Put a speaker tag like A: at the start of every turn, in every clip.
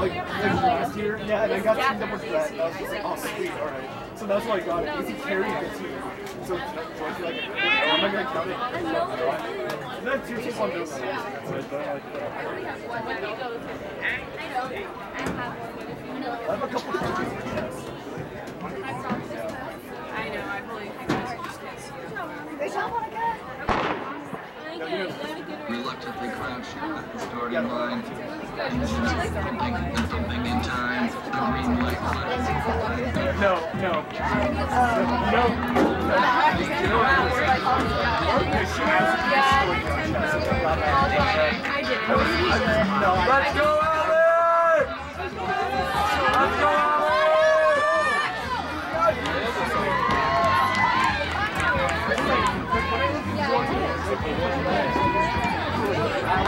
A: like, like last year. Yeah, and I got teamed up with Brett, and I was just like, oh sweet, all right. So that's why I got it. Easy carry a good team. So, so I feel like, am I gonna count it? And then two take one goes. I have a couple coaches in.
B: I know, I believe you guys are just kids.
C: Reluctantly crouch at the starting line. Pumping in time. The green light flashes.
A: No, no. No. Let's go, Alex! Let's go, Alex!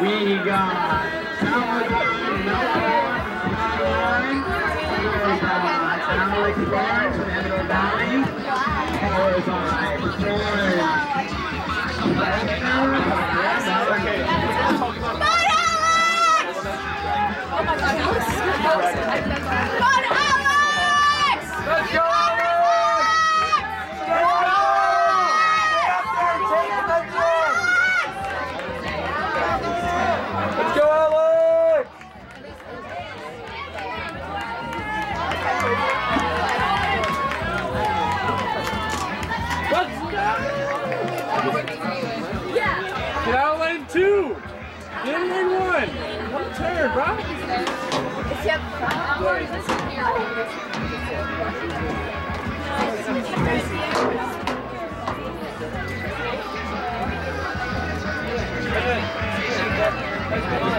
D: We got from Emerald Valley, followed by
A: Okay,
D: two! Get in lane one! One turn, bro!
A: Let's go, Alex.